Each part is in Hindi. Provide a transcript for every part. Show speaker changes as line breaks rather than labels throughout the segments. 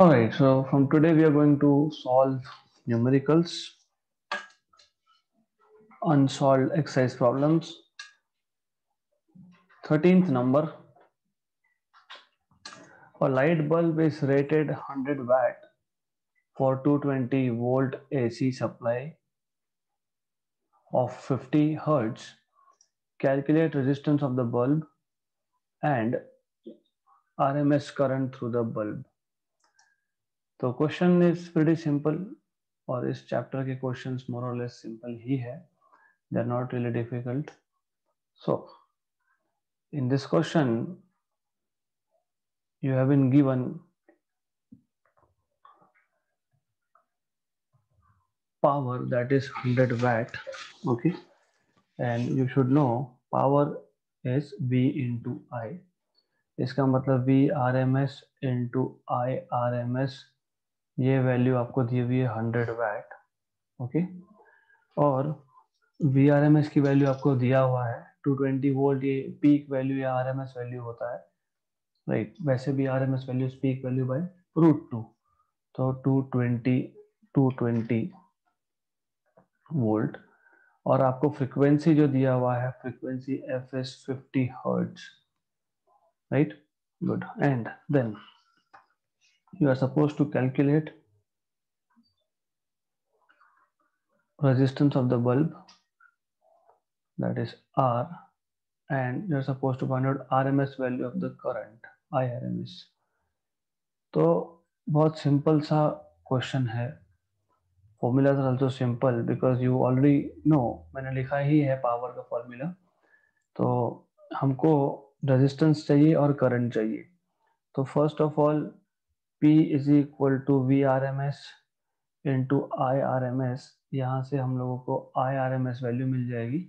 Alright, so from today we are going to solve numericals, unsolved exercise problems. 13th number. A light bulb is rated 100 watt for 220 volt AC supply of 50 hertz. Calculate resistance of the bulb and RMS current through the bulb. तो क्वेश्चन इज़ प्रीटी सिंपल और इस चैप्टर के क्वेश्चंस मोर और लेस सिंपल ही है they are not really difficult so in this question you have been given power that is 100 watt okay and you should know power is v into i इसका मतलब v rms into i rms ये वैल्यू आपको दी हुई है हंड्रेड वैट ओके और वी आर एम एस की वैल्यू आपको दिया हुआ है टू ट्वेंटी वोल्ट ये पीक वैल्यू या आर एम एस वैल्यू होता है राइट right. वैसे भी R M S value peak value by root two तो two twenty two twenty volt और आपको फ्रिक्वेंसी जो दिया हुआ है frequency F S fifty hertz right good and then you are supposed to calculate resistance of the bulb that is R and you're supposed to find out RMS value of the current IRMS तो बहुत सिंपल सा क्वेश्चन है formulas are also simple because you already know मैंने लिखा ही है पावर का फॉर्मूला तो हमको रेजिस्टेंस चाहिए और करंट चाहिए तो first of all P is equal to V R M S into I R M S यहाँ से हम लोगों को I R M S value मिल जाएगी।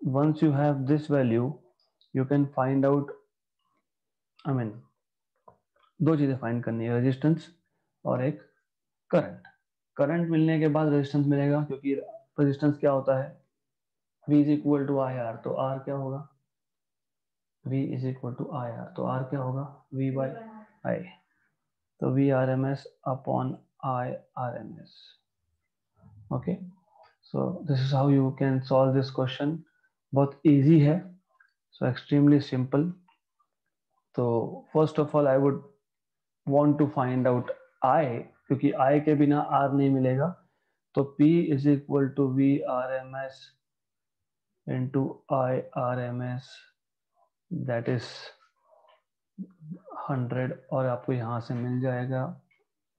Once you have this value you can find out I mean दो चीज़ें फाइंड करनी है रेजिस्टेंस और एक करंट करंट मिलने के बाद रेजिस्टेंस मिलेगा क्योंकि रेजिस्टेंस क्या होता है? V is equal to I R तो R क्या होगा? V is equal to I R तो R क्या होगा? V बाई आई तो V R M S upon I R M S okay so this is how you can solve this question बहुत इजी है. सो एक्सट्रीमली सिंपल तो first of all I would want to find out I क्योंकि आई के बिना आर नहीं मिलेगा. तो P is equal to V R M S into I R M S that is hundred और आपको यहाँ से मिल जाएगा।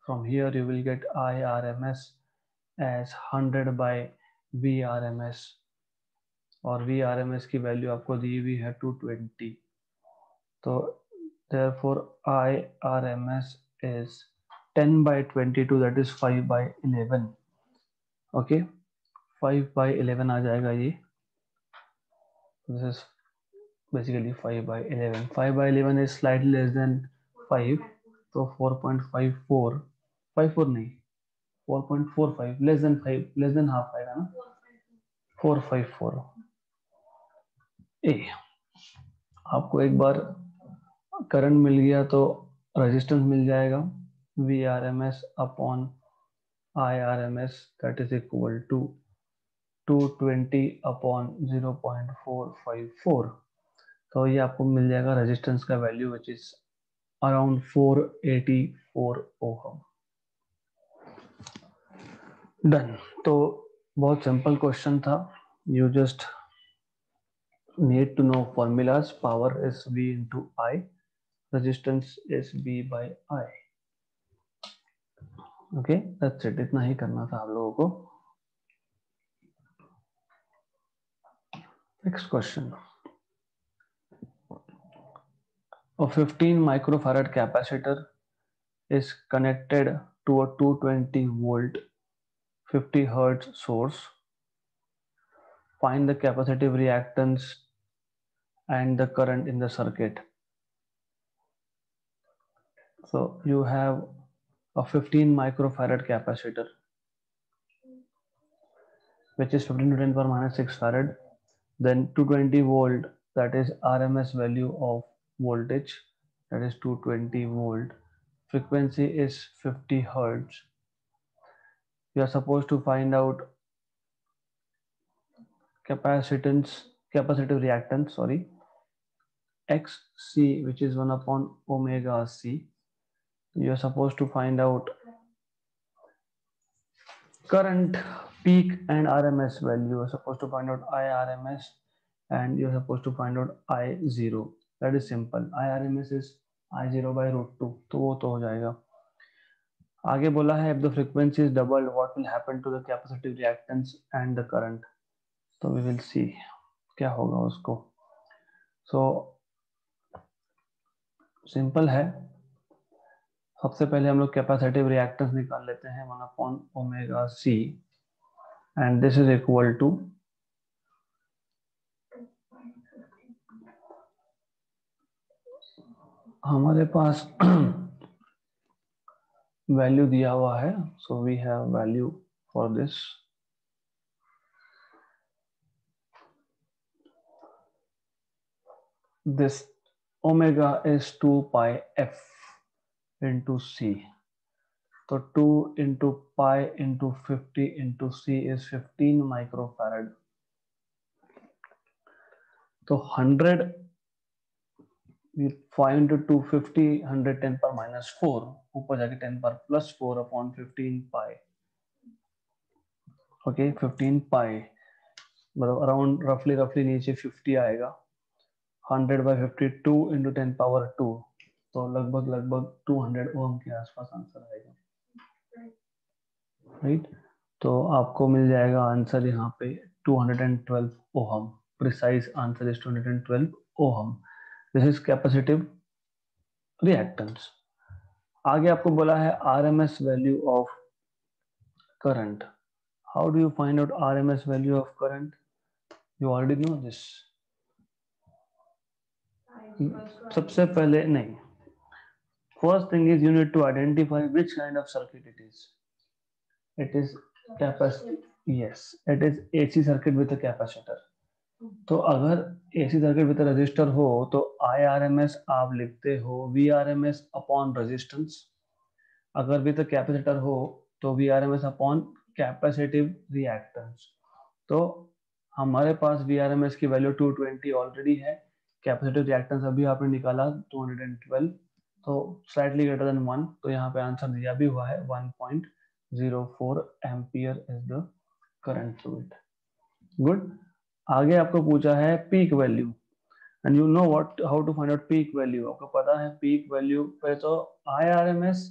From here you will get I R M S as hundred by V R M S और वी आर एम एस की वैल्यू आपको दी हुई है टू ट्वेंटी तो therefore I R M S is ten by twenty two that is five by eleven okay five by eleven आ जाएगा ये। This is basically 5 by 11 5 by 11 is slightly less than 5 so 4.54 54 नहीं. 4.45 less than 5 less than half आएगा ना? 454 ए आपको एक बार करंट मिल गया तो रेजिस्टेंस मिल जाएगा. V R M S upon I R M S that is equal to 220 upon 0.454 तो ये आपको मिल जाएगा रेजिस्टेंस का value which is around 484 ohm done तो बहुत सिंपल क्वेश्चन था. You just need to know formulas power is v into i. Resistance is v by i. Okay that's it इतना ही करना था आप लोगों को. Next question A 15 microfarad capacitor is connected to a 220 volt 50 hertz source. Find the capacitive reactance and the current in the circuit. So you have a 15 microfarad capacitor which is 15 to 10 power minus 6 farad then 220 volt that is RMS value of voltage that is 220 volt frequency is 50 hertz. You are supposed to find out capacitance capacitive reactance sorry xc which is 1 upon omega c. You are supposed to find out current peak and rms value. You are supposed to find out irms and you're supposed to find out i0 that is simple I R M S is I zero by root two तो वो तो हो जाएगा। आगे बोला है if the frequency is double what will happen to the capacitive reactance and the current तो वी विल सी क्या होगा उसको। सो so, सिंपल है। सबसे पहले हम लोग कैपेसिटिव रिएक्टेंस निकाल लेते हैं one upon omega C and this is equal to हमारे पास वैल्यू दिया हुआ है so we have value for this this omega is to pi F into C तो two into pi into fifty into C is fifteen माइक्रोफेर तो hundred five into two fifty hundred ten पर माइनस फोर ऊपर जाके पर plus four upon fifteen okay fifteen मतलब अराउंड रफली रफली नीचे फिफ्टी आएगा. Hundred two into ten power two तो लगभग लगभग टू हंड्रेड ओम के आसपास आंसर आएगा. राइट तो आपको मिल जाएगा आंसर यहाँ पे 212 ohm precise answer is 212 ohm this is capacitive reactance आगे आपको बोला है RMS value of current how do you find out RMS value of current you already know this सबसे पहले नहीं. First thing is you need to identify which kind of circuit it is it is capacity yes it is AC circuit with a capacitor तो अगर एसी सर्किट विद रजिस्टर हो तो आई आर एम एस आप लिखते हो V R M S upon resistance अगर विद कैपेसिटर हो तो V R M S upon capacitive reactance तो हमारे पास वी आर एम एस की वैल्यू 220 ऑलरेडी है. कैपेसिटिव रिएक्टेंस अभी आपने निकाला 212 तो स्लाइटली ग्रेटर देन वन तो यहाँ पे आंसर दिया भी हुआ है 1.04 ampere is the current to it good आगे आपको पूछा है peak value and you know what how to find out peak value आपको पता है पीक वैल्यू पे तो I R M S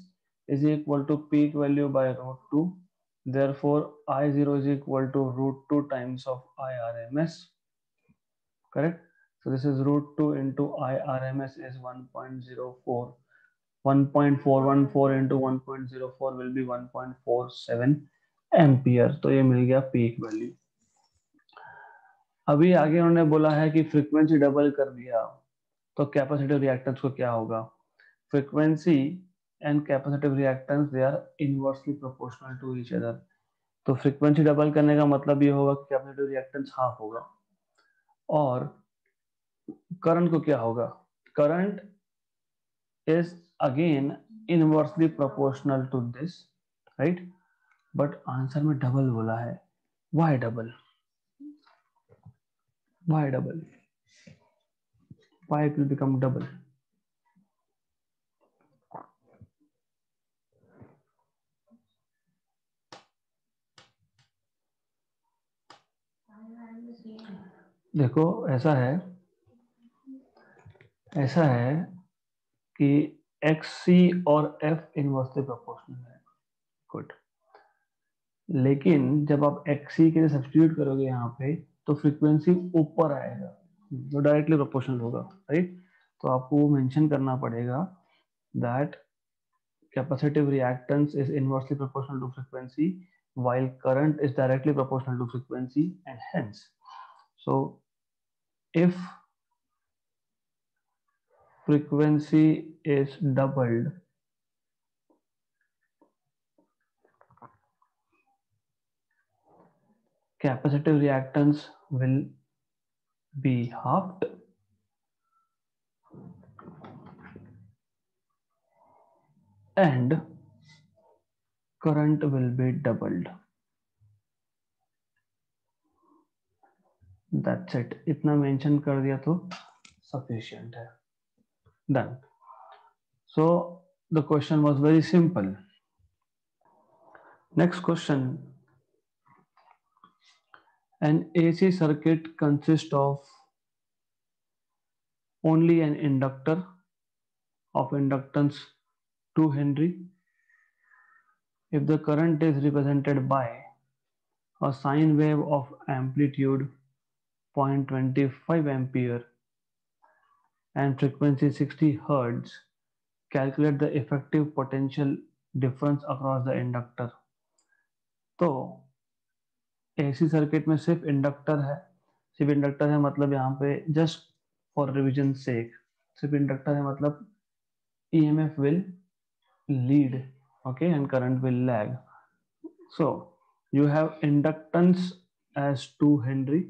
is equal to peak value by root two therefore I zero is therefore i0 is equal to root 2 times of irms correct? So, this is root 2 into irms is 1.04 1.414 into 1.04 will be 1.47 ampere तो ये मिल गया पीक वैल्यू अभी आगे उन्होंने बोला है कि फ्रीक्वेंसी डबल कर दिया तो कैपेसिटिव रिएक्टेंस को क्या होगा? Frequency and capacitive reactance they are inversely proportional to each other तो फ्रीक्वेंसी डबल करने का मतलब ये होगा कि कैपेसिटिव रिएक्टेंस हाफ़ होगा। और करंट को क्या होगा? Current is again inversely proportional to this right but answer में डबल बोला है। Why double y double? Y will become double? देखो, ऐसा है ऐसा है कि एक्स सी और एफ़ इनवर्सली प्रोपोर्शनल है। गुड लेकिन जब आप एक्स सी के लिए सब्सटीट्यूट करोगे यहाँ पे तो फ्रीक्वेंसी ऊपर आएगा, जो डायरेक्टली प्रोपोर्शनल होगा राइट तो आपको वो मेंशन करना पड़ेगा that capacitive reactance is inversely proportional to frequency while current is directly proportional to frequency and hence, so if frequency is doubled capacitive reactance will be halved and current will be doubled that's it इतना मेंशन कर दिया तो sufficient है done so the question was very simple next question an AC circuit consists of only an inductor of inductance 2 Henry. If the current is represented by a sine wave of amplitude 0.25 ampere and frequency 60 hertz calculate the effective potential difference across the inductor. तो एसी सर्किट में सिर्फ़ इंडक्टर है। सिर्फ़ इंडक्टर है मतलब यहाँ पे जस्ट फॉर रिविजन सेक सिर्फ़ इंडक्टर है मतलब EMF will lead okay, and current will lag. So, you have inductance as 2 henry.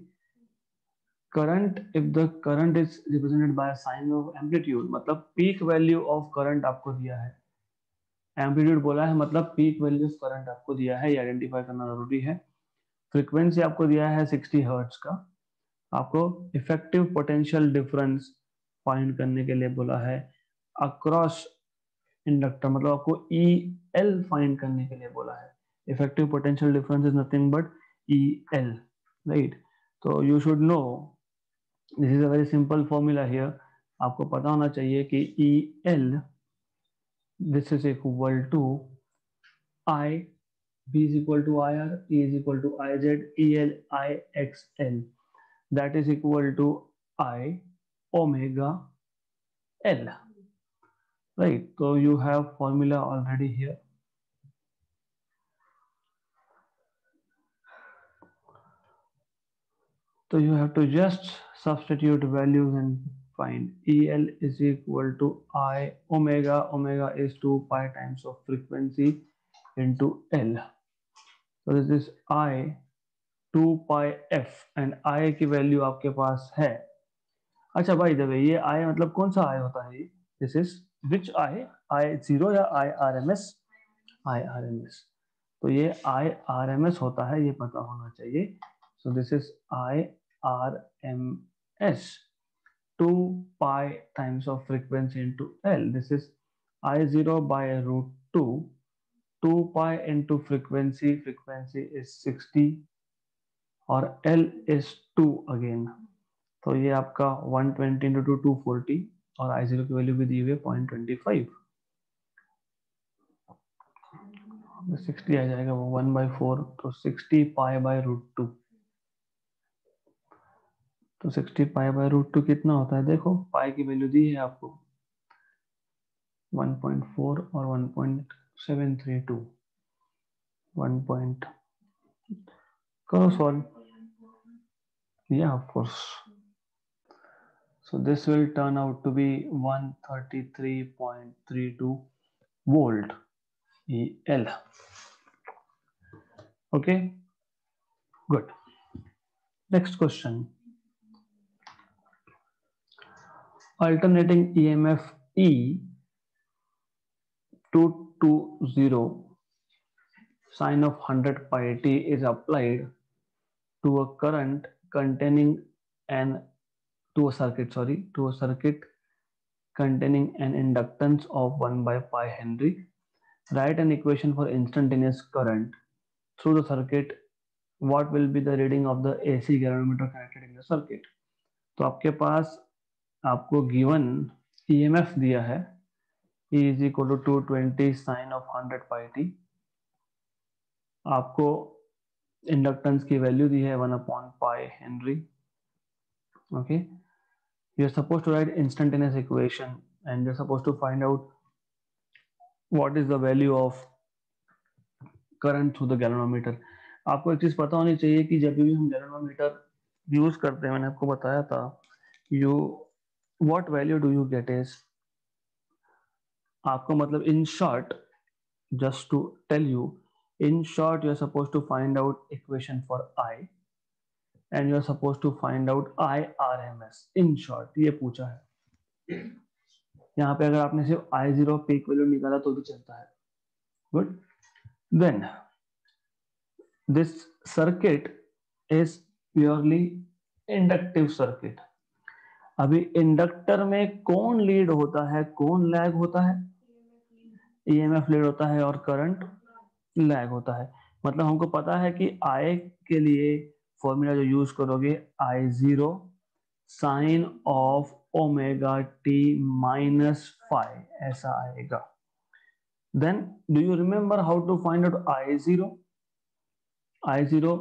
Current, if the current is represented by sine of amplitude मतलब peak value of current आपको दिया है। एम्पलीट्यूड बोला है मतलब पीक वैल्यू ऑफ़ करंट आपको दिया है, ये आइडेंटिफाई करना ज़रूरी है। फ्रीक्वेंसी आपको दिया है 60 हर्ट्ज का। आपको इफ़ेक्टिव पोटेंशियल डिफरेंस फाइंड करने के लिए बोला है। अक्रॉस इंडक्टर मतलब आपको ई एल फाइंड करने के लिए बोला है। Effective potential difference is nothing but E L right? तो you should know this is a very simple formula here आपको पता होना चाहिए कि E L this is equal to I B is equal to IR, E is equal to IZ, EL, IXL. That is equal to I omega L. Right, so you have formula already here. So you have to just substitute values and find EL is equal to I omega, omega is 2 pi times of frequency into l. So this is i 2 pi f, and i की वैल्यू आपके पास है। अच्छा भाई जब ये i मतलब कौन सा i होता है? This is which I I zero या आई आर एम एस तो ये आई आर होता है, ये पता होना चाहिए। So this is I R M S two pi times of frequency into L this is I zero two pi into frequency frequency is sixty और एल इज़ टू अगेन। तो ये आपका one twenty into two two forty और आई ज़ीरो की वैल्यू भी दी हुई पॉइंट ट्वेंटी फाइव। सिक्सटी आ जाएगा, वो वन बाई फोर तो sixty pi by root two. तो sixty pi by root two कितना होता है? देखो, पाई की वैल्यू दी है आपको। 1.4 और 732 1 point. Cross 1 yeah of course. So this will turn out to be 133.32 volt el okay? Good. Next question. Alternating emf e to 220 sine of 100 pi t is applied to a current containing an to a circuit sorry to a circuit containing an inductance of 1 by pi henry write an equation for instantaneous current through the circuit what will be the reading of the AC galvanometer connected in the circuit तो आपके पास आपको गिवन EMF दिया है e is equal to 220 sin of 100 pi t. आपको इंडक्टेंस की वैल्यू दी है one upon pi henry okay you are suppose to write instantaneous equation and you suppose to find out what is the value of current through the galvanometer आपको एक चीज़ पता होनी चाहिए कि जब भी हम गैलोनोमीटर यूज़ करते हैं, मैंने आपको बताया था you what value do you get is आपको मतलब in short just to tell you in short you are suppose to find out equation for I and you are supposed to find out IRMS in short, ये पूछा है। यहाँ पे अगर आपने सिर्फ़ आई ज़ीरो पीक वैल्यू निकाला तो भी चलता है। Good then this circuit is purely inductive circuit अभी इंडक्टर में कौन लीड होता है, कौन लैग होता है? ईएमएफ लीड होता है और करंट लैग होता है। मतलब हमको पता है कि आई के लिए फॉर्मूला जो यूज़ करोगे I zero sine of omega T minus five ऐसा आएगा। Then do you remember how to find out I zero I zero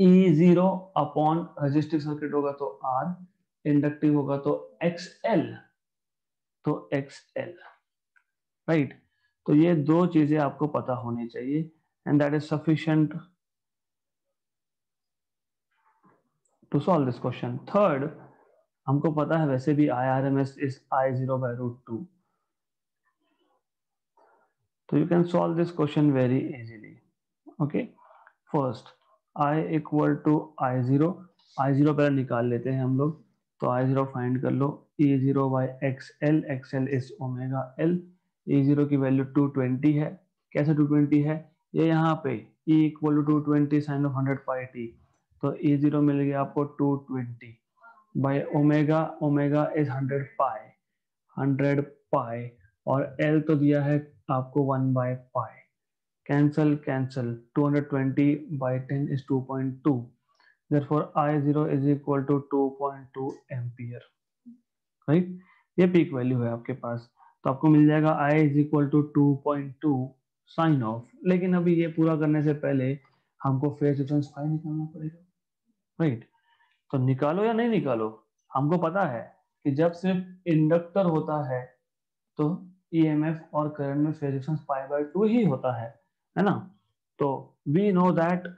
E zero upon resistive circuit होगा तो आर इंडक्टिव होगा तो एक्स एल तो एक्स एल राइट तो ये दो चीज़ें आपको पता होनी चाहिए and that is sufficient to solve this question third हमको पता है वैसे भी I R M S is I zero by root two तो you can solve this question very easily okay first I equal to I zero I zero पहले निकाल लेते हैं हम लोग. तो आई ज़ीरो फाइंड कर लो. E zero by X L X L is omega L E zero की वैल्यू टू ट्वेंटी है। कैसे टू ट्वेंटी है? ये यहाँ पे E equal to two twenty sine of hundred pi T तो ई ज़ीरो मिल गया आपको two twenty by omega omega is hundred pi hundred pi और एल तो दिया है आपको one by pi cancel cancel 220 by 10 is 2.2 therefore i0 is equal to 2.2 ampere right ये पीक वैल्यू है आपके पास। तो आपको मिल जाएगा I is equal to two point two sine of लेकिन अभी ये पूरा करने से पहले हमको फ़ेज़ डिफरेंस फाइव निकालना पड़ेगा। राइट तो निकालो या नहीं निकालो? हमको पता है कि जब सिर्फ़ इंडक्टर होता है तो ईएमएफ e और करंट में phase difference pi by two ही होता है है ना? तो वी नो दैट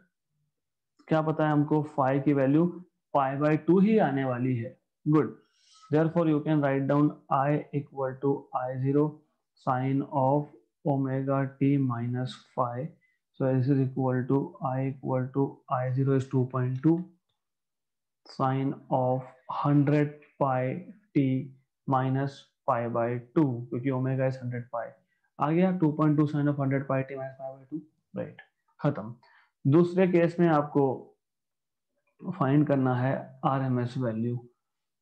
क्या पता है हमको फाइव की वैल्यू पाई बाय टू ही आने वाली है। Good you can write down I equal to I zero sine of omega T minus five so, this is equal to i equal to i0 is 2.2 sine of 100 pi t minus pi by 2 क्योंकि ओमेगा इज़ 100 pi. आ गया 2.2 point two sine of hundred pi T minus five by two right खत्म. दूसरे केस में आपको फाइंड करना है आर एम एस वैल्यू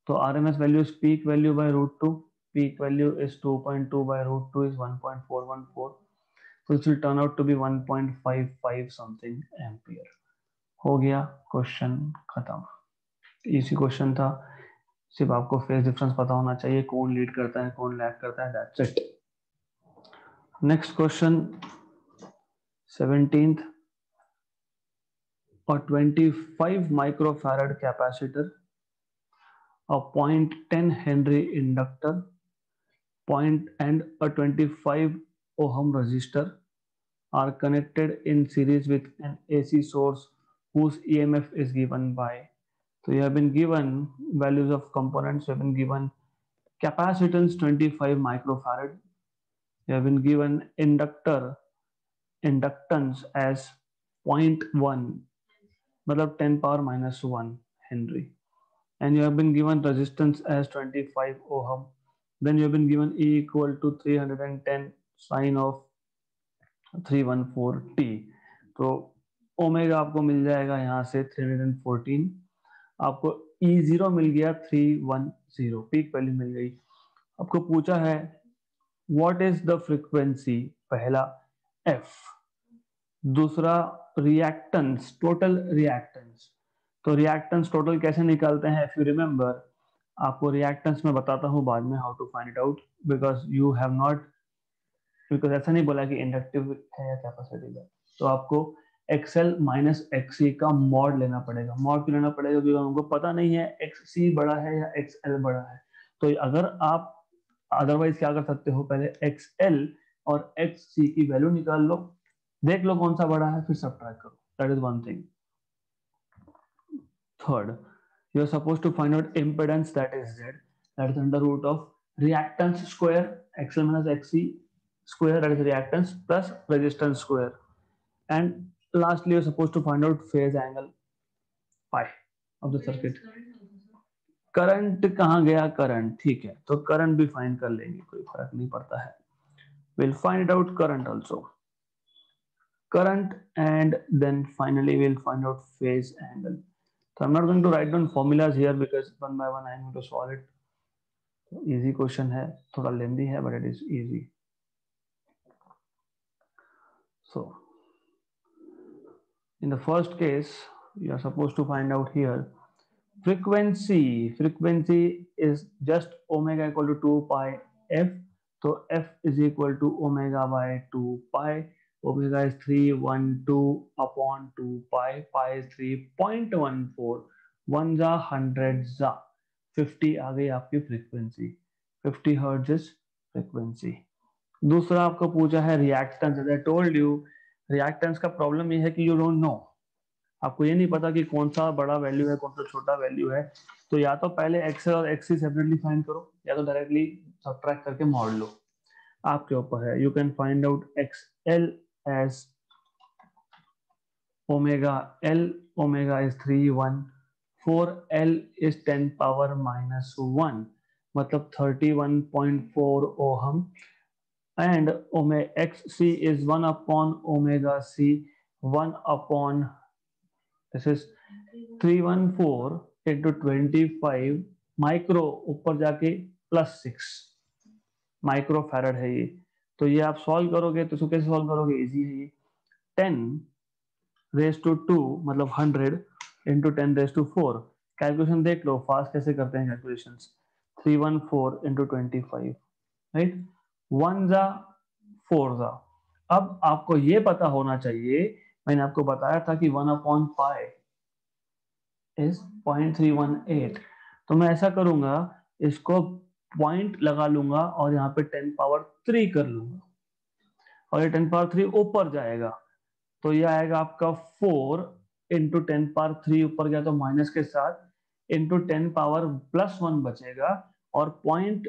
तो R M S value is peak value by root two peak value is 2.2 by root 2 is 1.414 so it will turn out to be 1.55 something ampere. हो गया क्वेश्चन खत्म। इसी क्वेश्चन था। सिर्फ़ आपको फेस डिफरेंस पता होना चाहिए कौन लीड करता है कौन लैग करता है that's it Next question, 17th. A 25 microfarad capacitor, a 0.10 Henry inductor, point and a 25 ohm resistor are connected in series with an AC source whose EMF is given by. So you have been given values of components, you have been given capacitance 25 microfarad, you have been given inductor inductance as 0.1 matlab 10 power minus 1 henry and you have been given resistance as 25 ohm. Then you have been given e equal to 310 sine of 314 t. तो ओमेगा आपको मिल जाएगा यहाँ से 314 आपको ई e ज़ीरो मिल गया 310 पीक वैल्यू मिल गई। आपको पूछा है व्हाट इज़ द फ्रीक्वेंसी पहला एफ़ दूसरा रिएक्टेंस टोटल रिएक्टेंस तो रिएक्टेंस टोटल कैसे निकालते हैं इफ़ यू रिमेंबर आपको रिएक्टेंस में बताता हूँ बाद में how to find it out because you have not because ऐसा नहीं बोला कि इंडक्टिव है या कैपेसिटी है तो आपको X L minus X C का मॉड लेना पड़ेगा। मॉड क्यों लेना पड़ेगा? क्योंकि हमको पता नहीं है एक्स बड़ा है या एक्स एल बड़ा है। तो अगर आप अदरवाइज़ क्या कर सकते हो, पहले एक्स एल और एक्स की वैल्यू निकाल लो, देख लो कौन सा बड़ा है, फिर सब ट्राई करो। That is one thing third you are supposed to find out impedance that is z that is under root of reactance square xl minus xc square that is reactance plus resistance square and lastly you're supposed to find out phase angle phi of the circuit current कहाँ गया करंट ठीक है तो करंट भी फाइंड कर लेंगे कोई फ़र्क नहीं पड़ता है will find out current also current and then finally we'll find out phase angle so i'm not going to write down formulas here because one by one i'm going to solve it. So easy question hai thoda lengthy hai but it is easy. So in the first case you are supposed to find out here frequency frequency is just omega equal to 2 pi f. So f is equal to omega by 2 pi omega is 312 upon 2 pi pi is 3.14 one जा हंड्रेड जा 50 आ गई आपकी फ्रीक्वेंसी 50 हर्ट्ज इज़ फ्रीक्वेंसी दूसरा आपको पूछा है reactance I told you reactance का प्रॉब्लम ये है कि यू डोंट नो आपको ये नहीं पता कि कौन सा बड़ा वैल्यू है, कौन सा छोटा वैल्यू है. तो या तो पहले एक्सएल और एक्ससी सेपरेटली फाइंड करो, या तो डायरेक्टली सब्ट्रैक्ट करके मोड़ लो. आपके ऊपर है. You can find out X L as omega L, omega is 3, 1, 4 L is 10 power minus 1, मतलब 31.4 ohm and omega xc is 1 upon omega c 1 upon this is 314 into 25 micro ऊपर जाके प्लस सिक्स माइक्रो फैरड है ये तो ये आप सॉल्व करोगे तो इसको कैसे सॉल्व करोगे? इजी है ये। टेन रेस टू टू मतलब hundred into ten raise to four calculation देख लो फास्ट कैसे करते हैं calculation three one four into twenty five right one जा फोर जा। अब आपको ये पता होना चाहिए, मैंने आपको बताया था कि one upon five is point three one eight तो मैं ऐसा करूँगा, इसको पॉइंट लगा लूँगा और यहाँ पे टेन पावर थ्री कर लूँगा। और ये टेन पावर थ्री ऊपर जाएगा तो ये आएगा आपका four into ten power three ऊपर गया तो माइनस के साथ into ten power plus one बचेगा और पॉइंट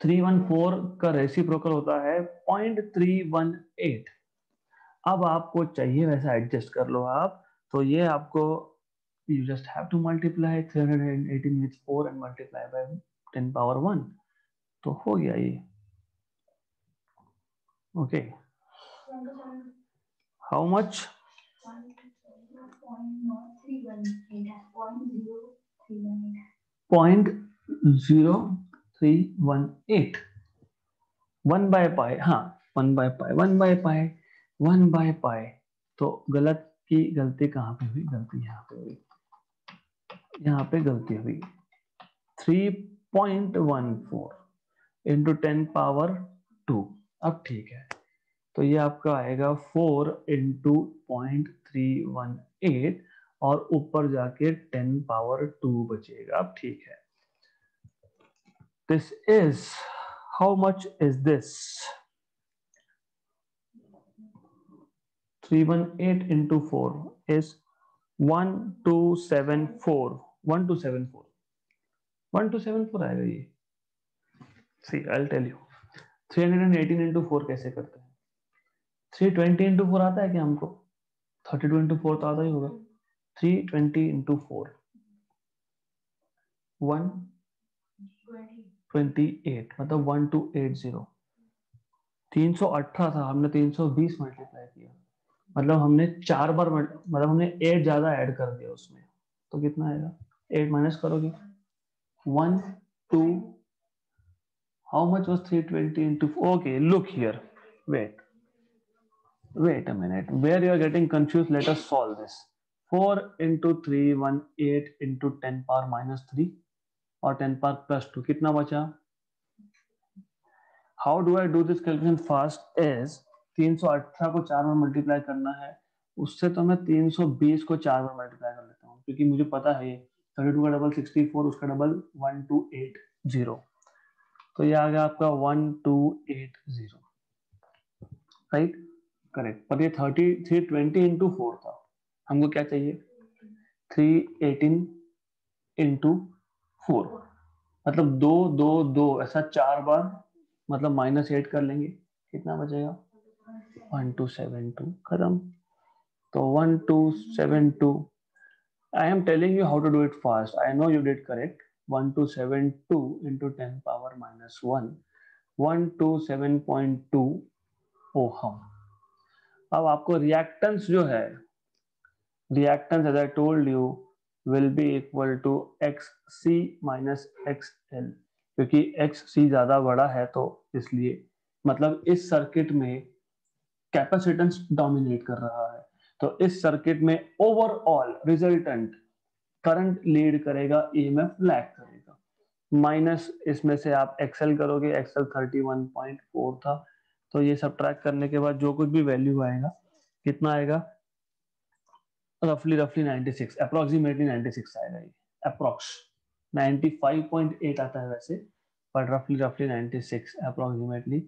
थ्री वन फोर का रेसिप्रोकल होता है पॉइंट थ्री वन एट अब आपको चाहिए वैसा एडजस्ट कर लो आप तो ये आपको you just have to multiply 318 with 4 and multiply by 10 power 1 तो हो गया ये। Okay how much point zero three one eight one by pi हाँ one by pi one by pi one by pi तो गलत की गलती कहाँ पे हुई? गलती यहाँ पे हुई। यहाँ पे गलती हुई। 3.14 इंटू टेन पावर टू अब ठीक है। तो ये आपका आएगा four into point three one eight और ऊपर जाके टेन पावर टू बचेगा। अब ठीक है। This is how much is this three one eight into four is one two seven four one two seven four one two seven four आएगा ये। See I tell you three hundred and eighteen into four कैसे करते हैं? थ्री ट्वेंटी इंटू फोर आता है क्या हमको? थर्टी टू इंटू फोर तो आता ही होगा। Three twenty into four one twenty eight मतलब वन टू एट ज़ीरो तीन सौ अठारह था, हमने तीन सौ बीस मल्टीप्लाई किया। मतलब हमने चार बार मतलब हमने एट ज़्यादा ऐड कर दिया उसमें। तो कितना आएगा? एट माइनस करोगे? One two how much was three twenty in two okay look here wait wait a minute where you are getting confuse let us solve this four into three one eight into ten power minus three और टेन पार प्लस टू कितना बचा? How do I do this calculation first is 318 को चार बार मल्टीप्लाई करना है, उससे तो मैं 320 को चार बार मल्टीप्लाई कर लेता हूँ, क्योंकि मुझे पता है थर्टी टू का डबल सिक्सटी फोर उसका double one two eight zero तो ये आ गया आपका one two eight zero right correct पर ये thirty three twenty into four था। हमको क्या चाहिए? थ्री एटीन इंटू फोर मतलब दो दो दो, ऐसा चार बार मतलब माइनस एट कर लेंगे। कितना बचेगा? वन टू सेवन टू खत्म तो one two seven two I am telling you how to do it fast. I know you did correct. 1272 into 10 power minus 1. 127.2 ohm अब आपको रिएक्टेंस जो है reactance as I told you will be equal to X C minus X L क्योंकि एक्स सी ज़्यादा बड़ा है तो इसलिए मतलब इस सर्किट में कैपेसिटेंस डोमिनेट कर रहा है। तो इस सर्किट में ओवरऑल रिजल्टेंट करंट लीड करेगा ईएमएफ लैग करेगा। माइनस इसमें से आप एक्सेल करोगे एक्सेल 31.4 था। तो ये सब ट्रैक करने के बाद जो कुछ भी वैल्यू आएगा, कितना आएगा? रफली रफली 96 अप्रोक्सीमेटली 96 आएगा ये अप्रोक्स 95.8 आता है वैसे पर रफली रफली 96 अप्रोक्सीमेटली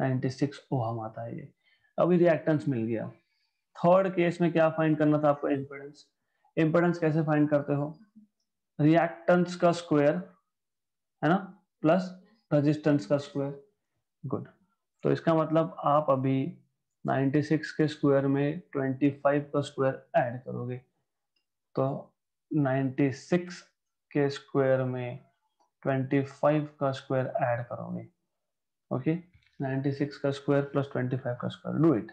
96 ओहम आता है ये। अभी रिएक्टेंस मिल गया। थर्ड केस में क्या फाइंड करना था आपको इम्पोर्टेंस इम्पोर्टेंस कैसे फाइंड करते हो? रिएक्टेंस का स्क्वायर है ना? प्लस रेजिस्टेंस का स्क्वायर गुड तो इसका मतलब आप अभी 96 के स्क्वायर में 25 का स्क्वायर ऐड करोगे। तो 96 के स्क्वायर में 25 का स्क्वायर ऐड करोगे। ओके 96 का स्क्वायर प्लस 25 का स्क्वायर डू इट।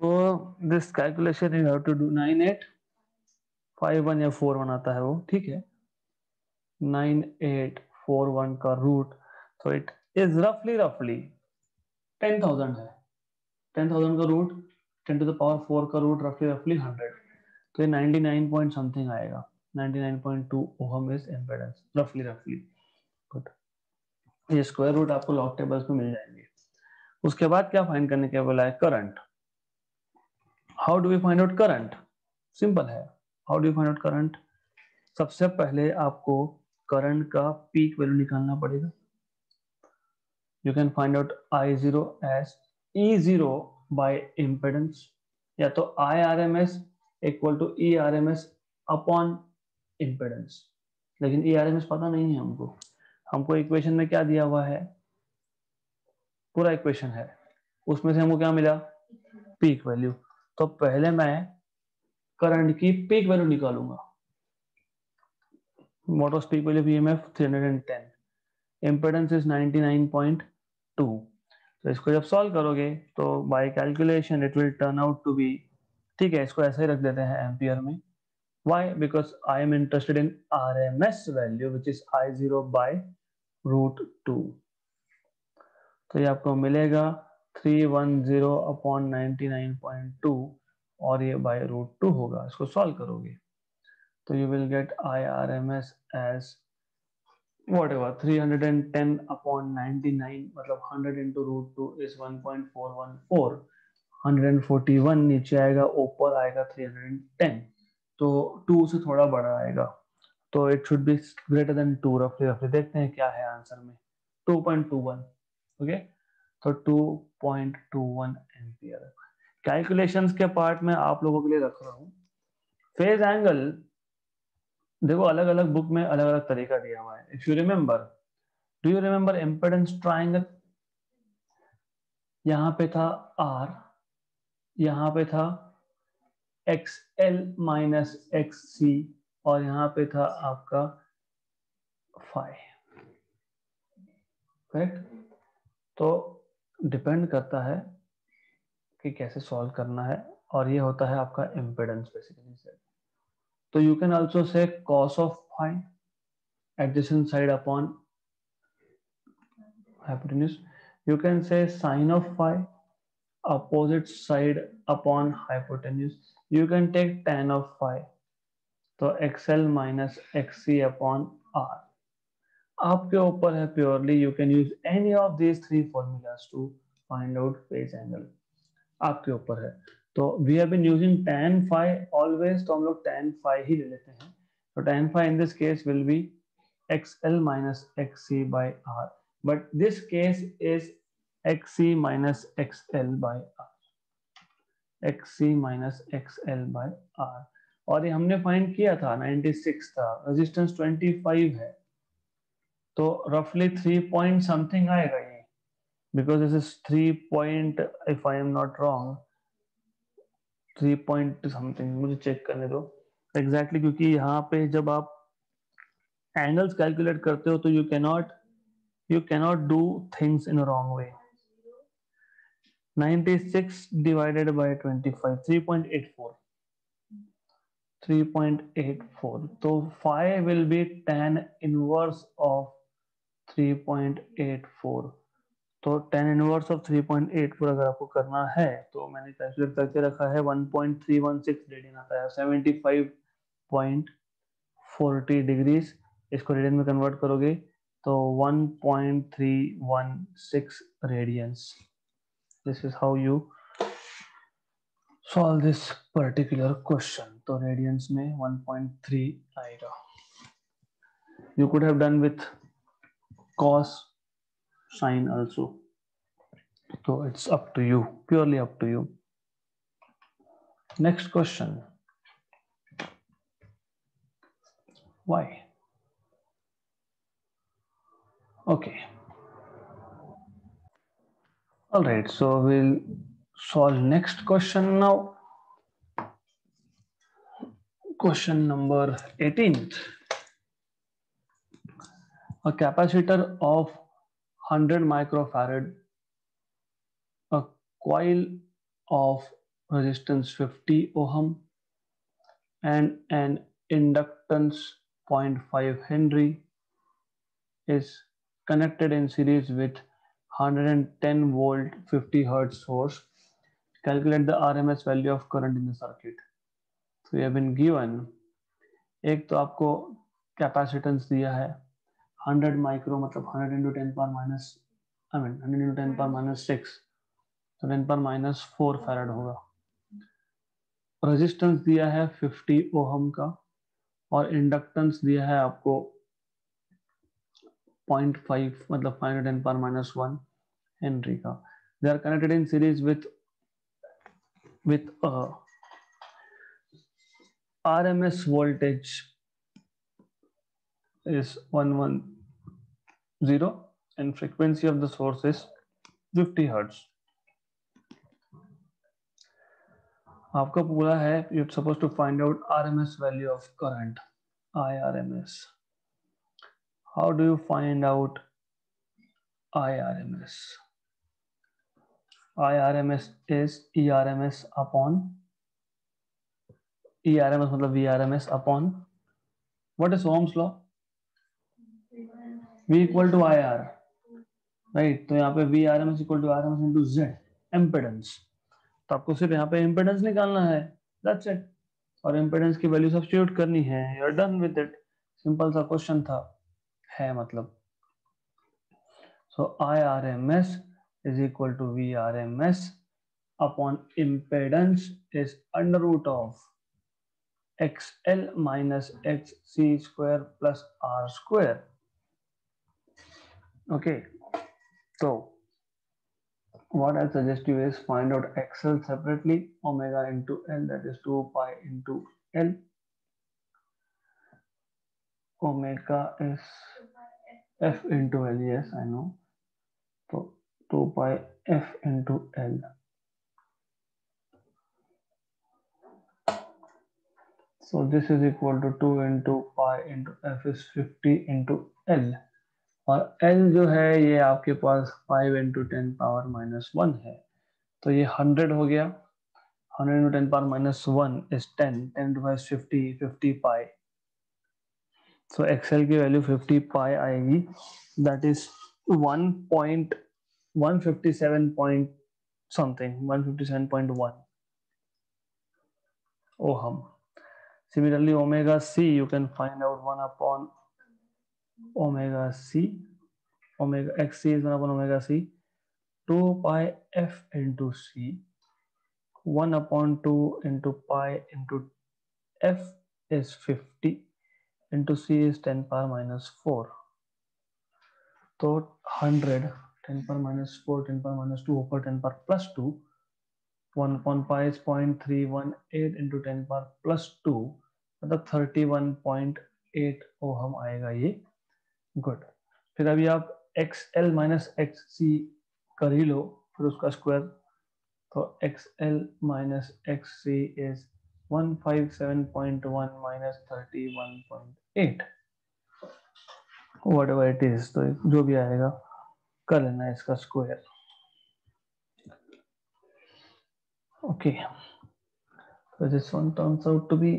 तो this calculation you have to do nine eight five one या फोर वन आता है वो, ठीक है? नाइन एट फोर वन का रूट तो इट इज़ रफली रफली टेन थाउज़ेंड है। टेन थाउज़ेंड का root ten to the power four का रूट रफली रफली हंड्रेड तो ये नाइनटी नाइन पॉइंट समथिंग आएगा। Ninety nine point to ohm is impedance रफली रफली गुड ये स्क्वायर रूट आपको लॉक टेबल्स में मिल जाएँगे। उसके बाद क्या फाइंड करने के बोला है? Current how do we find out current simple है. How do find out current सबसे पहले आपको करंट का पीक वैल्यू निकालना पड़ेगा। You can find out I zero is E zero by impedance या तो I R M S equal to E R M S upon impedance लेकिन ई आर एम एस पता नहीं है हमको। हमको इक्वेशन में क्या दिया हुआ है? पूरा इक्वेशन है। उसमें से हमको क्या मिला? पीक वैल्यू तो पहले मैं करंट की पीक वैल्यू निकालूँगा। मोटो पीक वैल्यू वीएमएफ 310 इम्पेडेंस इज़ 99.2 तो इसको जब सॉल्व करोगे तो by calculation it will turn out to be ठीक है, इसको ऐसे ही रख देते हैं एम्पियर में। Why? Because i am interested in rms value, which is i0 by root 2 तो ये आपको मिलेगा three one zero upon ninety nine point two और ये बाय रूट टू होगा। इसको सॉल्व करोगे। तो you will get I R M S as what ever three hundred and ten upon ninety nine मतलब hundred into root two is one point four one four hundred and forty one नीचे आएगा, ऊपर आएगा थ्री हंड्रेड एंड टेन तो टू से थोड़ा बड़ा आएगा। तो it should be greater than to रफली रफली देखते हैं क्या है आंसर में। To point to one okay तो 2.21 एम्पियर कैलकुलेशंस के पार्ट में आप लोगों के लिए रख रहा हूँ। फ़ेज़ एंगल देखो अलग अलग बुक में अलग अलग तरीका दिया हुआ है। If you remember do you remember impedance triangle यहाँ पे था आर यहाँ पे था X L minus X C और यहाँ पे था आपका फाइव करेक्ट तो डिपेंड करता है कि कैसे सॉल्व करना है और ये होता है आपका इम्पिडेंस बेसिकली से तो you can also say cos of phi adjacent side upon hypotenuse you can say sine of phi opposite side upon hypotenuse you can take tan of phi तो X L minus X upon R आपके ऊपर है purely you can use any of these three formulas to find out phase angle आपके ऊपर है। तो we have been using tan phi always तो हम लोग tan phi ही ले लेते हैं। तो tan phi in this case will be xl minus xc by r. But this case is xc minus xl by r. Xc minus xl by r. और ये हमने फाइंड किया था 96 था। रेजिस्टेंस 25 है। तो रफली थ्री पॉइंट समथिंग आएगा ये। Because this is three point if I am not wrong three point something मुझे चेक करने दो। एग्जैक्टली exactly, क्योंकि यहाँ पे जब आप एंगल्स कैलकुलेट करते हो तो you cannot you cannot do things in wrong way 96 divided by 25 3.84 3.84 so phi will be tan inverse of 3.84 तो tan इनवर्स ऑफ़ 3.84 अगर आपको करना है तो मैंने कैलकुलेट करके रखा है 1.316 रेडियन आता है 75.40 डिग्रीज इसको रेडियन में कन्वर्ट करोगे तो 1.316 radians this is how you solve this particular question तो radians में 1.3 आएगा। You could have done with cos sine also. So it's up to you purely up to you. Next question. Why? Okay. All right so we'll solve next question now. Question number 18th a capacitor of 100 microfarad a coil of resistance 50 ohm and an inductance 0.5 henry is connected in series with 110 volt 50 hertz source calculate the rms value of current in the circuit so you have been given एक तो आपको कैपेसिटेंस दिया है 100 माइक्रो मतलब 100 into ten power minus I mean 100 into ten power minus six तो ten power minus four farad होगा रेजिस्टेंस दिया है 50 ओहम का और इंडक्टेंस दिया है आपको 0.5 मतलब 510 power minus one Henry ka. They are connected in series with with uh, RMS voltage is 110 and frequency of the source is 50 hertz. आपका पूरा है you suppose to find out RMS value of current IRMS. How do you find out IRMS? IRMS is ERMS upon ERMS मतलब VRMS upon what is Ohm's law? V equal to IR right तो यहाँ पे V R M S equal to R M S into Z impedance तो आपको सिर्फ़ यहाँ पे इम्पेडेंस निकालना है दैट्स इट और इम्पेडेंस की वैल्यू सब्स्टिट्यूट करनी है you are done with it simple सा क्वेश्चन था, है मतलब. So I R M S is equal to Vrms upon impedance is under root of XL minus XC square plus R square. Okay, so what I suggest you is find out XL separately, omega into L that is 2 pi into L. Omega is F into L, yes, I know. So 2 pi f into L. So this is equal to 2 into pi into f is 50 into L और L जो है, ये आपके पास 5 into ten power minus one है। तो ये 100 हो गया। 100 into ten power minus one is 10 10 into five fifty fifty pi so X L की वैल्यू 50 पाई आएगी। That is one 1. 157 point something 157.1 ohm similarly, omega c, you can find out 1 upon omega c omega xc is 1 upon omega c 2 pi f into c 1 upon 2 into pi into f is 50 into c is 10 power minus 4 तो 100 10 power minus 4 10 power minus 2 ऊपर 10 power plus 2 1 upon pi is 0.318 into 10 power plus 2 मतलब 31.8 ओहम आएगा ये गुड फिर अभी आप X L minus X C कर ही लो, फिर उसका स्क्वायर तो X L minus X C is 157.1 minus 31.8 whatever it is तो जो भी आएगा, कर लेना इसका square okay this one turns out to be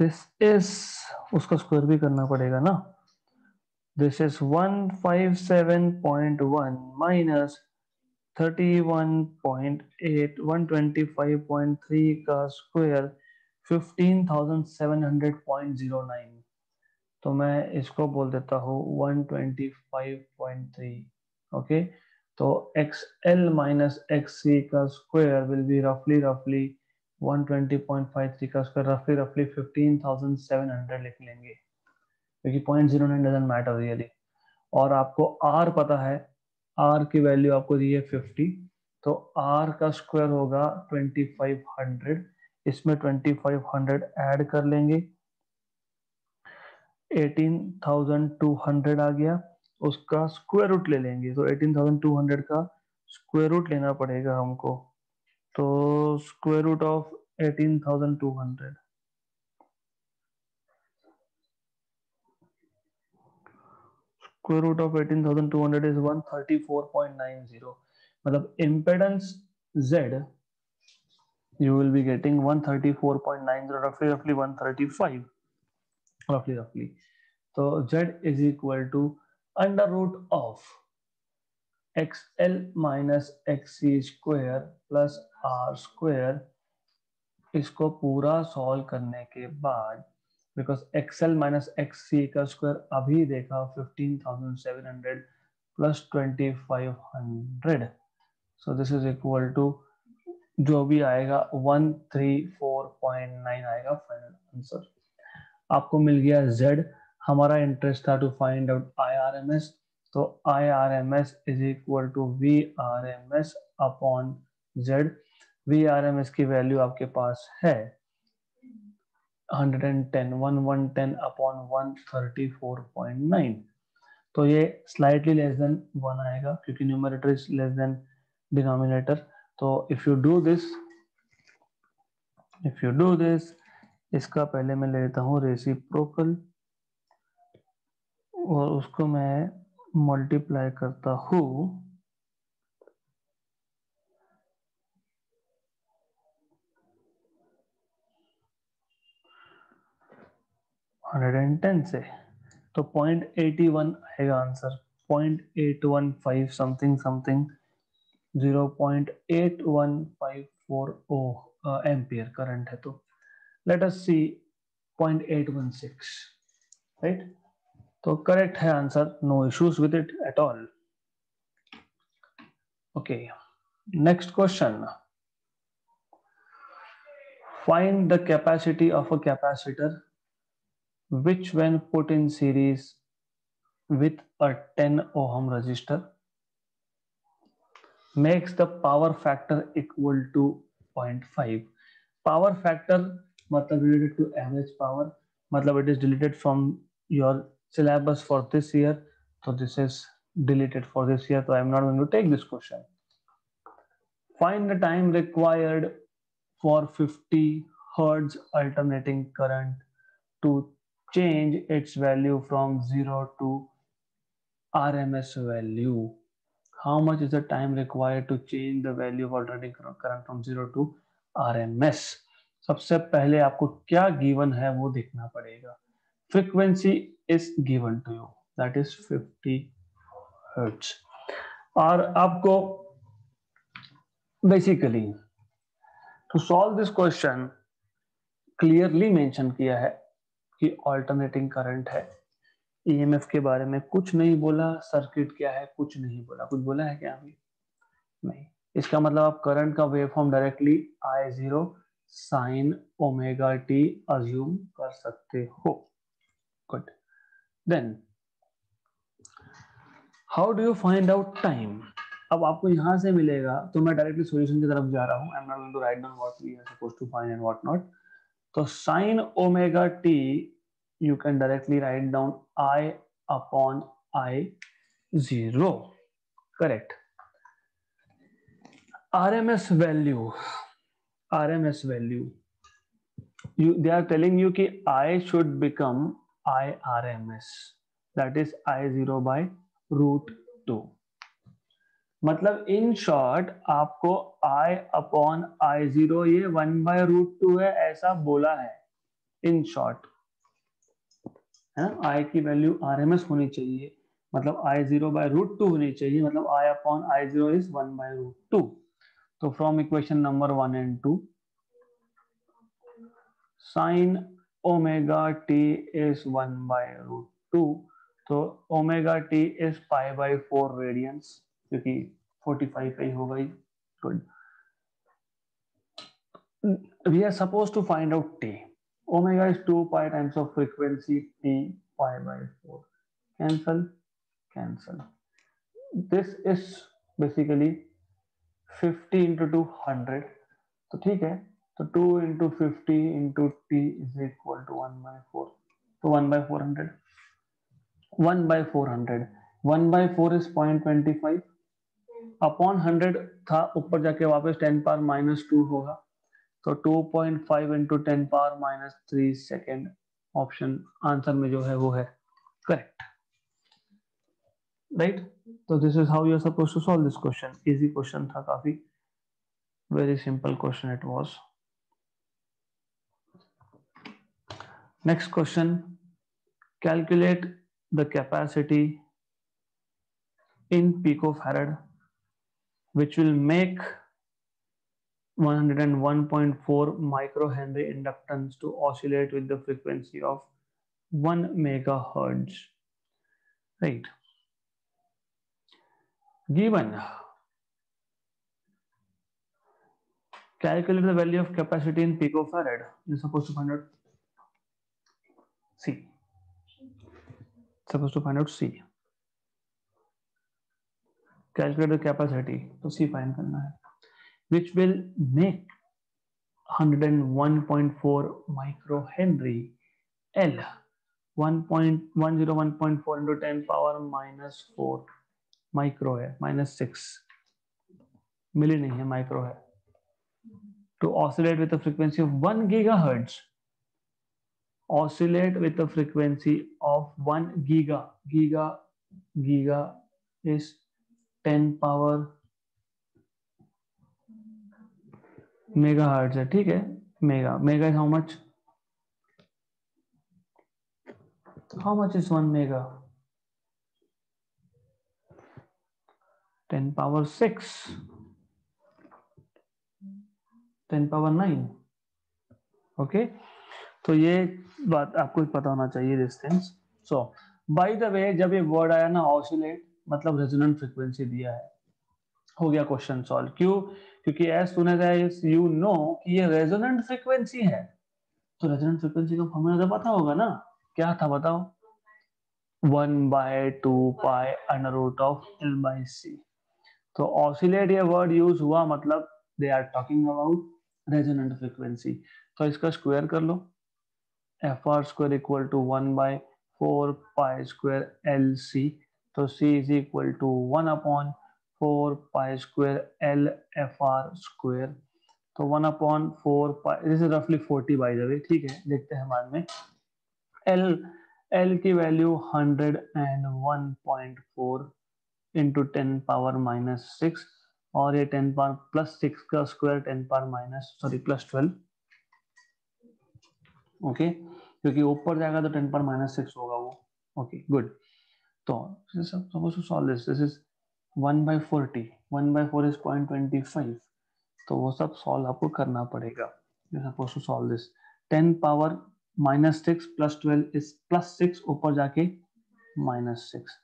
this is उसका स्क्वायर भी करना पड़ेगा ना। This is 157.1 minus 31.8 125.3 का स्क्वायर 15,700.09 तो मैं इसको बोल देता हूँ 125.3 ओके तो X L minus X C का स्क्वायर विल बी रफली रफली 120.53 का स्क्वायर रफली रफली 15,700 लिख लेंगे। क्योंकि 0.09 डजंट मैटर रियली और आपको R पता है आर की वैल्यू आपको दी है 50 तो आर का स्क्वायर होगा 2500 इसमें 2500 ऐड कर लेंगे। 18200 आ गया उसका स्क्वायर रूट ले लेंगे। तो 18200 का स्क्वायर रूट लेना पड़ेगा हमको। तो square root of 18200 square root of 18200 is 134.90 मतलब impedance z you will be getting 134.90 roughly roughly 135 roughly roughly so z is equal to under root of xl minus xc square plus r square इसको पूरा सॉल्व करने के बाद because X L minus X C का स्क्वायर अभी देखा fifteen thousand seven hundred plus twenty five hundred so this is equal to जो भी आएगा one three four point nine आएगा फाइनल आंसर आपको मिल गया जेड हमारा इंटरेस्ट था to find out I R M S तो I R M S is equal to V R M S upon Z V R M S की वैल्यू आपके पास है। 110 1110 अपॉन 134.9 तो ये स्लाइटली लेस देन वन आएगा, क्योंकि numerator is less than denominator तो if you do this if you do this इसका पहले मैं लेता हूँ रेसिप्रोकल और उसको मैं मल्टीप्लाई करता हूँ। 110 से तो पॉइंट एटी वन आएगा answer point eight one five something something zero point eight one five four O ampere current है तो। Let us see point eight one six right तो करेक्ट है answer no issues with it at all okay next question find the capacity of a capacitor which when put in series with a 10 ohm resistor makes the power factor equal to 0.5 power factor matlab related to average power matlab it is deleted from your syllabus for this year so this is deleted for this year so i am not going to take this question. Find the time required for 50 hertz alternating current to change its value from 0 to RMS value. How much is the time required to change the value of alternating current from 0 to RMS? सबसे पहले आपको क्या गिवन है वो देखना पड़ेगा frequency is given to you that is 50 hertz और आपको basically to solve this question clearly mention किया है कि ऑल्टरनेटिंग करंट है। ईएमएफ के बारे में कुछ नहीं बोला सर्किट क्या है, कुछ नहीं बोला। कुछ बोला है क्या अभी? नहीं। इसका मतलब आप करंट का wave form directly I zero sine omega t assume कर सकते हो। Good then how do you find out time अब आपको यहाँ से मिलेगा तो मैं डायरेक्टली सॉल्यूशन की तरफ़ जा रहा हूँ। I am not going to write down what we are supposed to find and what not तो sine omega t you can directly write down I upon I zero correct R M S value R M S value you they are telling you की I should become I R M S that is I zero by root two मतलब इन शॉर्ट आपको आई अपॉन आई ज़ीरो ये वन बाय रूट टू है, ऐसा बोला है इन शॉर्ट है ना आई की वैल्यू आर एम एस होनी चाहिए मतलब I zero by root two होनी चाहिए मतलब I upon I zero is one by root two तो from equation number one and two sine omega T is one by root two तो omega T is pi by four radians क्योंकि फाइव पे ही होगा ही। Good we are suppose to find out T omega is 2 pi times of frequency T pi by 4 cancel cancel this is basically 50 into 200 तो ठीक है तो 2 into 50 into t is equal to 1 by 4 तो 1 by 400 1 by 400 1 by 4 is 0.25 upon hundred था, ऊपर जाके वापस टेन पावर माइनस टू होगा। तो two point five into ten power minus three second option answer में जो है वो है करेक्ट राइट तो this is how you are suppose to solve this question easy question था काफ़ी। Very simple question it was next question calculate the capacity in picofarad which will make 101.4 microhenry inductance to oscillate with the frequency of 1 megahertz. Right. Given calculate the value of capacity in picofarad. You're supposed to find out c. Supposed to find out c calculator capacity तो फाइन करना है which will make 101.4 micro henry L 1.101.4 power minus four micro है माइनस सिक्स मिली नहीं है माइक्रो है to oscillate with frequency of one giga hertz oscillate with frequency of one giga giga giga is 10 power mega hertz है, ठीक है? Mega mega is how much how much is one mega ten power 6 10 power nine okay तो ये बात आपको पता होना चाहिए distance so by the way जब ये वर्ड आया ना ऑसिलेट मतलब रेजोनेंट फ्रीक्वेंसी दिया है। हो गया क्वेश्चन सॉल्व क्यों? क्योंकि as soon as you know कि ये रेजोनेंट फ्रीक्वेंसी है। तो रेजोनेंट फ्रीक्वेंसी का फॉर्मूला तो पता होगा ना, क्या था बताओ? One by two pi under root of L by C तो ऑसिलेट ये वर्ड यूज़ हुआ मतलब they are talking about resonant frequency तो इसका स्क्वायर कर लो। F R square equal to one by four pi square L C तो c is equal to one upon four pi square L F R square तो one upon four pi is रफली फोर्टी बाई द वे ठीक है? देखते हैं बाद में। एल एल की value hundred and one point four into ten power minus six और ये टेन पावर प्लस सिक्स का square ten power minus sorry plus twelve okay क्योंकि ऊपर जाएगा तो टेन पावर माइनस सिक्स होगा वो। Okay good So this is supposed to solve this. This is 1 by 40. 1 by 4 is 0.25. तो वो सब सॉल्व आपको करना पड़ेगा suppose to solve this 10 power minus six plus twelve is plus six ऊपर जाके minus six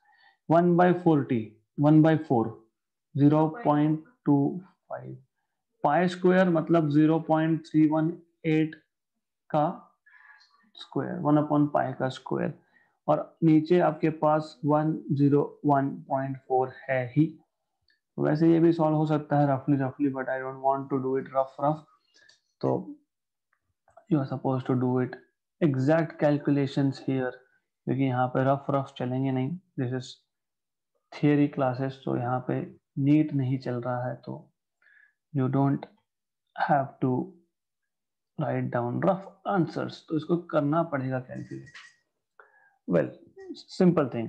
one by forty one by four zero point two five pi square मतलब zero point three one eight का स्क्वायर वन अपॉन पाई का स्क्वायर और नीचे आपके पास one zero one point four है ही। वैसे ये भी सॉल्व हो सकता है रफली रफली but I don't want to do it rough rough तो you are suppose to do it exact calculations here क्योंकि यहाँ पे रफ रफ चलेंगे नहीं। दिस इज़ थियरी क्लासेस तो यहाँ पे नीट नहीं चल रहा है तो you don't have to write down rough answers तो इसको करना पड़ेगा कैलकुलेट वेल सिंपल थिंग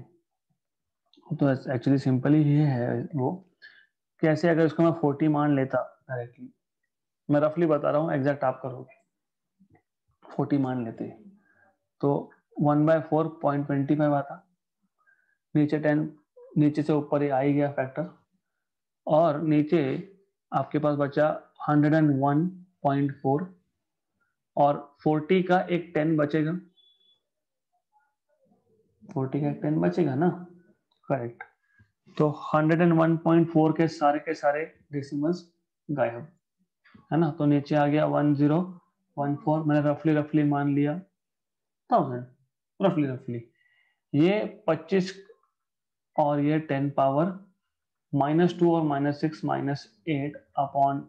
तो एक्चुअली सिंपल ही है वो। कैसे अगर इसको मैं फोर्टी मान लेता डायरेक्टली मैं रफली बता रहा हूँ एग्जैक्ट आप करोगे। फोर्टी मान लेते। तो one by four point twenty five आता नीचे टेन नीचे से ऊपर ही आ ही गया फैक्टर और नीचे आपके पास बचा hundred and one point four और फोर्टी का एक टेन बचेगा। फोर्टी का टेन बचेगा ना? करेक्ट तो hundred and one point four के सारे के सारे डेसिमल्स गायब, है ना? तो नीचे आ गया वन ज़ीरो वन फोर मैंने रफली रफली मान लिया थाउज़ेंड रफली रफली ये पच्चीस और ये टेन पावर माइनस टू और minus six minus eight upon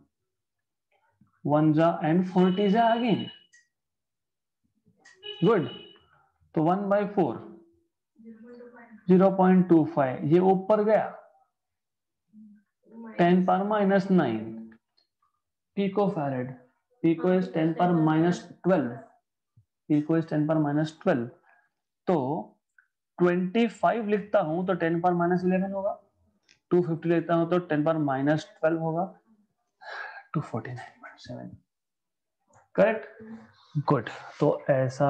one जा एंड फोर्टी जा अगेन गुड तो one by four zero point two five ये ऊपर गया। टेन पर minus nine. Pico farad pico is ten पर minus twelve pico is ten पर माइनस ट्वेल्व तो ट्वेंटी फाइव लिखता हूँ तो टेन पर माइनस इलेवन होगा। टू फिफ्टी लिखता हूँ तो टेन पर माइनस ट्वेल्व होगा। Two forty nine point seven correct good तो ऐसा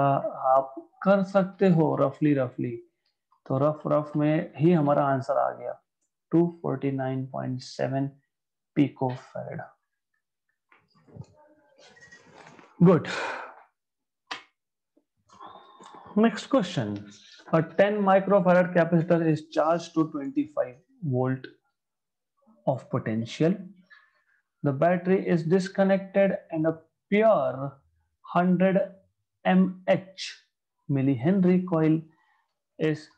आप कर सकते हो रफली रफली तो रफ रफ में ही हमारा आंसर आ गया। 249.7 pico farad good next question ten microfarad capacitor is charge to 25 volt of potential the battery is disconnected and a pure 100 M H milli henry coil is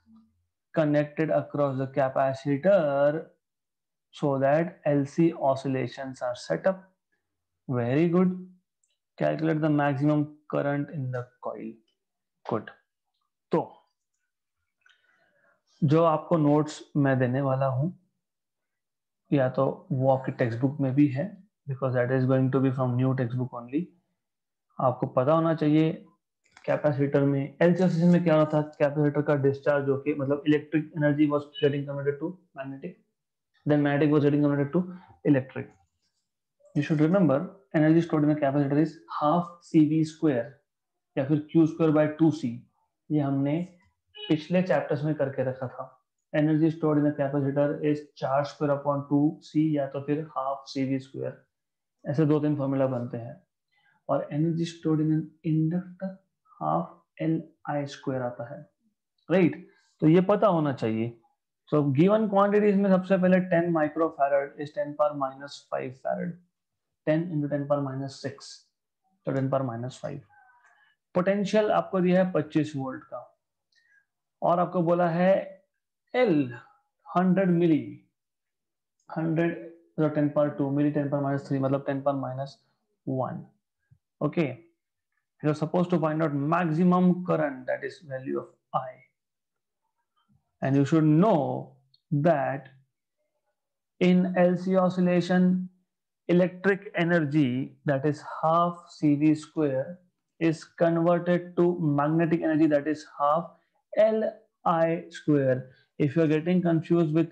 connected across the capacitor so that LC oscillations are set up. Very good. Calculate the maximum current in the coil. Good. तो जो आपको नोट्स मैं देने वाला हूँ या तो वो आपकी में भी है because that is going to be from new text book only आपको पता होना चाहिए कैपेसिटर में एलसीएसएस में क्या होता था? कैपेसिटर का डिस्चार्ज जो कि मतलब electric energy was getting converted to magnetic then magnetic was getting converted to electric you should remember energy stored in capacitor is half C square या फिर Q square by two C ये हमने पिछले चैप्टर्स में करके रखा था। Energy stored in capacitor is charge square upon two C या तो फिर हाफ़ सी वी स्क्वायर ऐसे दो तीन फॉर्मूला बनते हैं। और energy stored in an inductor half L I square आता है राइट right? तो ये पता होना चाहिए। सो गिवन क्वांटिटीज में सबसे पहले 10 माइक्रो फैरड इज़ 10 पर माइनस 5 फैरड 10 इंटू टेन पर माइनस सिक्स तो 10 पर माइनस 5 पोटेंशियल आपको दिया है 25 वोल्ट का। और आपको बोला है एल 100 मिली 100 तो 10 पर 2 मिली 10 पर माइनस थ्री मतलब 10 पर minus one okay you're supposed to find out maximum current that is value of I and you should know that in LC oscillation electric energy that is half CV square is converted to magnetic energy that is half Li square. If you are getting confused with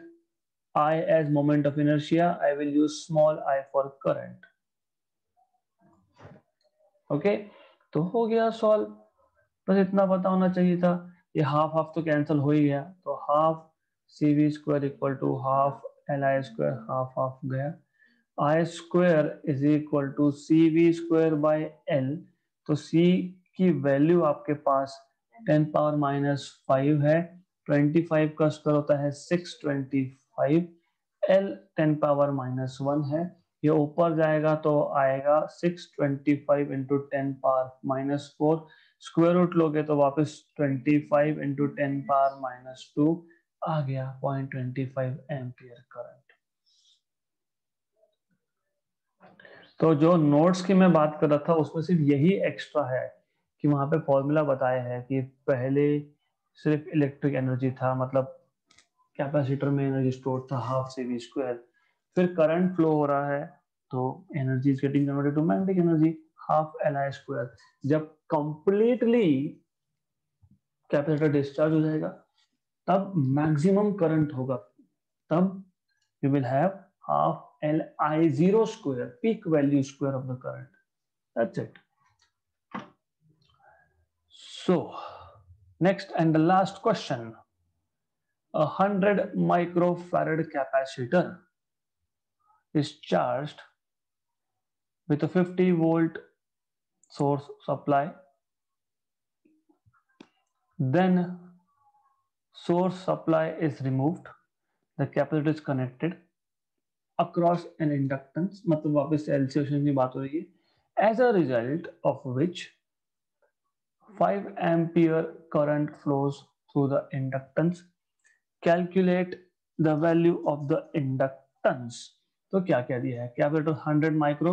I as moment of inertia, I will use small i for current. Okay. तो हो गया सॉल्व बस इतना पता होना चाहिए था ये हाफ़ हाफ़ तो कैंसिल हो ही गया। तो half C V square equal to half L I square half half गया। I square is equal to C V square by L तो सी की वैल्यू आपके पास टेन पावर माइनस फाइव है। ट्वेंटी फाइव का स्क्वायर होता है six twenty five L ten power minus one है। ये ऊपर जाएगा तो आएगा 625 twenty five into ten power minus four square root लोगे तो वापस 25 five into ten power minus two आ गया point twenty five ampere current तो जो नोट्स की मैं बात कर रहा था, उसमें सिर्फ़ यही एक्स्ट्रा है कि वहाँ पे फॉर्मूला बताया है कि पहले सिर्फ़ इलेक्ट्रिक एनर्जी था मतलब कैपेसिटर में एनर्जी स्टोर था हाफ़ सी वी स्क्वायर फिर करंट फ्लो हो रहा है तो energy is getting converted to magnetic energy half L I square जब कंप्लीटली कैपेसिटर डिस्चार्ज हो जाएगा, तब मैक्सिमम करंट होगा। तब you will have half L I zero square peak value square of the current that's it so next and the last question 100 microfarad capacitor is charged with a 50 volt source supply then source supply is removed the capacitor is connected across an inductance मतलब वापस से एलसीएशन की बात हो रही है as a result of which 5 ampere current flows through the inductance calculate the value of the inductance तो क्या क्या दिया है? कैपिटल 100 माइक्रो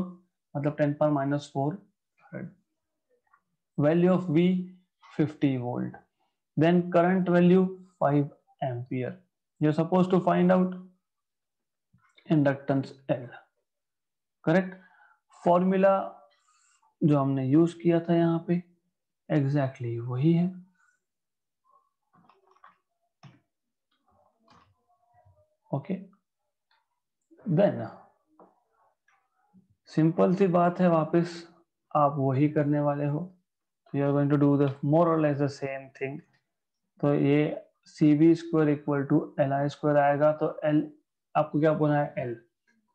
मतलब 10 पर minus four value of V 50 volt then current value 5 ampere you suppose to find out inductance L correct formula जो हमने यूज़ किया था यहाँ पे एग्जैक्टली exactly वही है. ओके देन सिंपल सी बात है, वापस आप वही करने वाले हो। You are going to do the more और लेस द सेम थिंग तो ये C B square equal to L I square आएगा तो एल आपको क्या बोलना है? L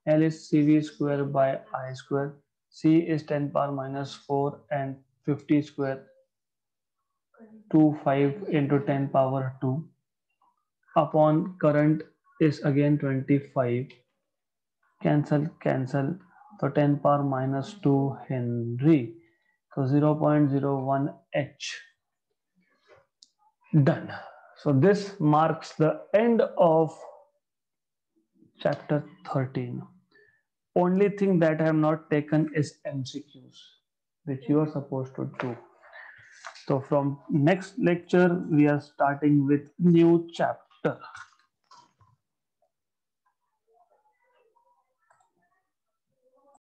L is C B square by I square C is ten power minus four and fifty square two five into ten power two upon current is again twenty 25 cancel cancel. So 10 power minus 2 henry. So 0.01 h. Done. So this marks the end of chapter 13 only thing that i have not taken is mcqs which you are supposed to do. So from next lecture we are starting with new chapter